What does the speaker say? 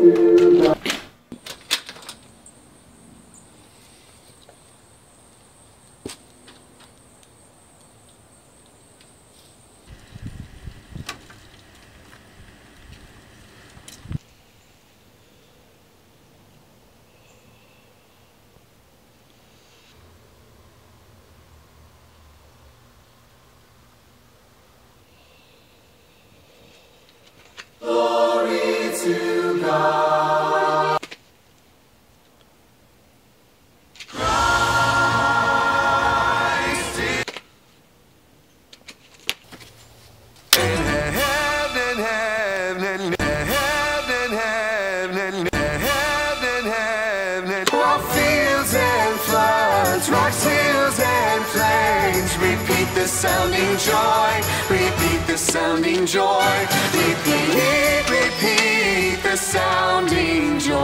Heaven, Repeat the sounding joy, repeat the sounding joy. Repeat, repeat sounding joy.